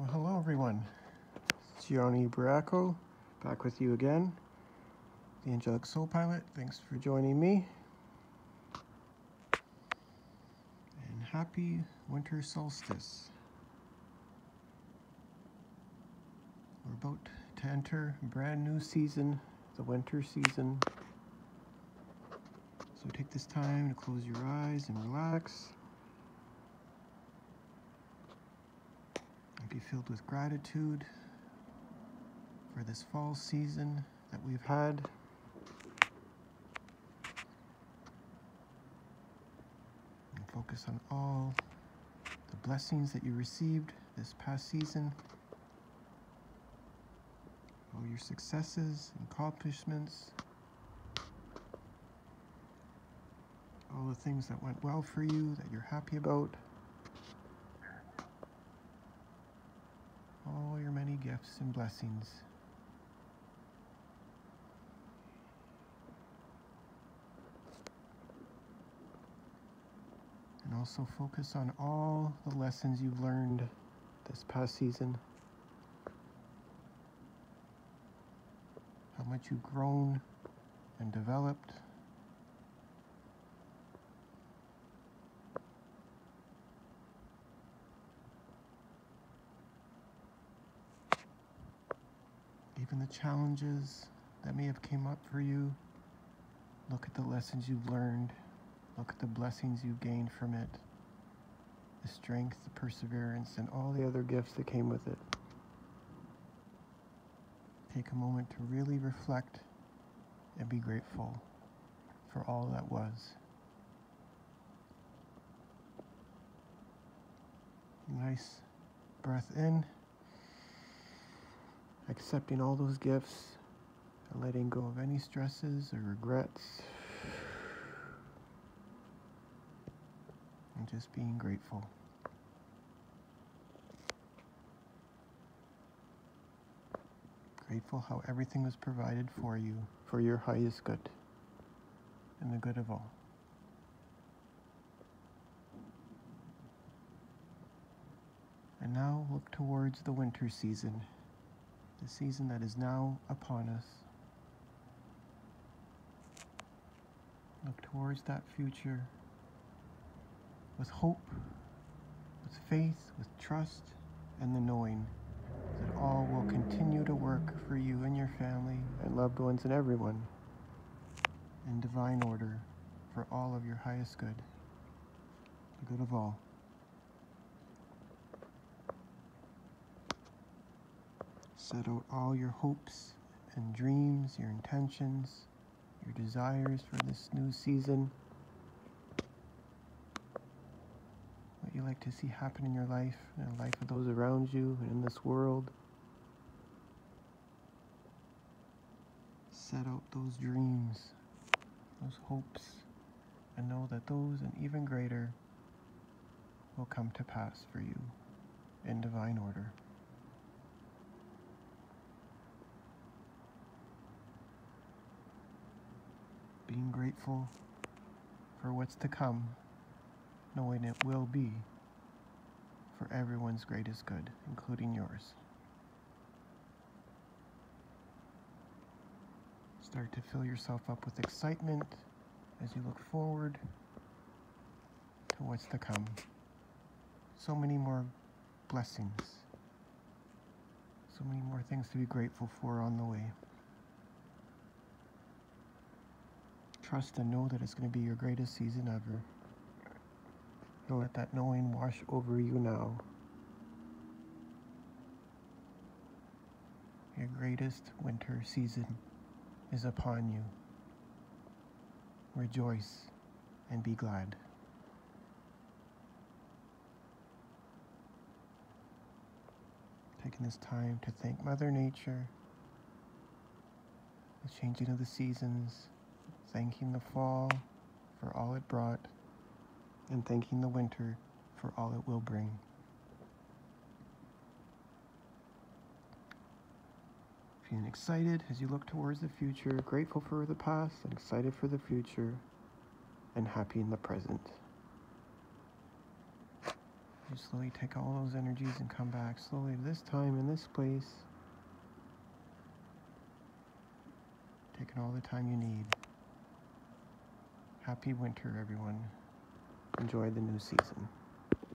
Well, hello everyone. It's Gianni Ubriaco, back with you again. The Angelic Soul Pilot. Thanks for joining me. And happy winter solstice. We're about to enter a brand new season, the winter season. So take this time to close your eyes and relax. Be filled with gratitude for this fall season that we've had. And focus on all the blessings that you received this past season, all your successes, accomplishments, all the things that went well for you that you're happy about. All your many gifts and blessings. And also focus on all the lessons you've learned this past season. How much you've grown and developed. Even the challenges that may have came up for you. Look at the lessons you've learned. Look at the blessings you've gained from it. The strength the perseverance and all the other gifts that came with it. Take a moment to really reflect and be grateful for all that was. Nice breath in accepting all those gifts and letting go of any stresses or regrets and just being grateful. Grateful how everything was provided for you for your highest good and the good of all. And now look towards the winter season the season that is now upon us. Look towards that future with hope, with faith, with trust, and the knowing that all will continue to work for you and your family and loved ones and everyone in divine order for all of your highest good, the good of all. Set out all your hopes and dreams, your intentions, your desires for this new season. What you like to see happen in your life, in the life of those around you, and in this world. Set out those dreams, those hopes, and know that those and even greater will come to pass for you in divine order. being grateful for what's to come, knowing it will be for everyone's greatest good, including yours. Start to fill yourself up with excitement as you look forward to what's to come. So many more blessings, so many more things to be grateful for on the way. Trust and know that it's going to be your greatest season ever. Don't let that knowing wash over you now. Your greatest winter season is upon you. Rejoice and be glad. Taking this time to thank Mother Nature, the changing of the seasons, thanking the fall for all it brought, and thanking the winter for all it will bring. Feeling excited as you look towards the future, grateful for the past and excited for the future, and happy in the present. You slowly take all those energies and come back slowly to this time in this place. Taking all the time you need. Happy winter, everyone. Enjoy the new season.